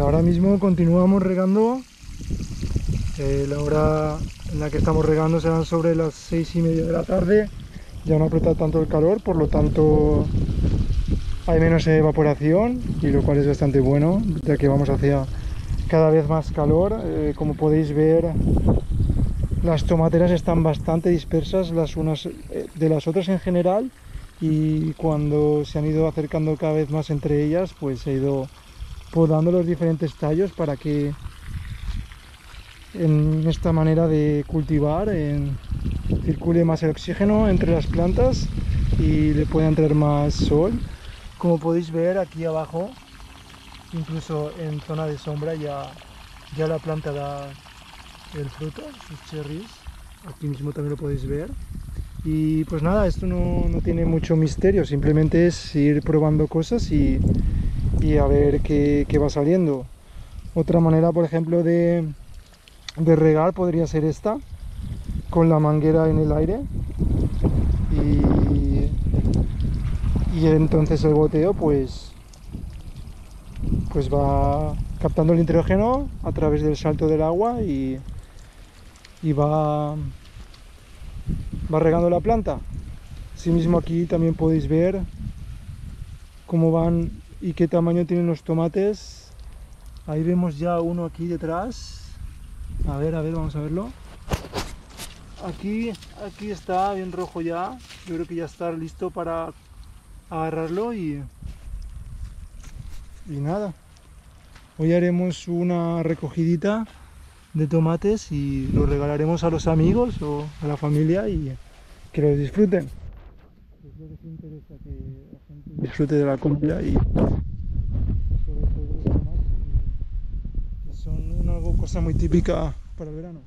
ahora mismo continuamos regando. Eh, la hora en la que estamos regando serán sobre las seis y media de la tarde. Ya no aprieta tanto el calor, por lo tanto hay menos evaporación y lo cual es bastante bueno, ya que vamos hacia cada vez más calor. Eh, como podéis ver, las tomateras están bastante dispersas las unas eh, de las otras en general y cuando se han ido acercando cada vez más entre ellas, pues he ido podando los diferentes tallos para que en esta manera de cultivar circule más el oxígeno entre las plantas y le pueda entrar más sol. Como podéis ver aquí abajo, incluso en zona de sombra ya, ya la planta da el fruto, sus cherries. Aquí mismo también lo podéis ver. Y pues nada, esto no, tiene mucho misterio, simplemente es ir probando cosas y, a ver qué, va saliendo. Otra manera, por ejemplo, de, de regar podría ser esta, con la manguera en el aire. Y, y entonces el goteo pues, pues va captando el nitrógeno a través del salto del agua y, y va va regando la planta. Asimismo aquí también podéis ver cómo van y qué tamaño tienen los tomates. Ahí vemos ya uno aquí detrás. A ver, a ver, vamos a verlo. Aquí, aquí está bien rojo ya. Yo creo que ya está listo para agarrarlo y, y nada. Hoy haremos una recogidita de tomates y los regalaremos a los amigos o a la familia y que los disfruten. Lo que se interesa, que la gente disfrute de la comida y sobre todo los tomates, que son una cosa muy típica para el verano.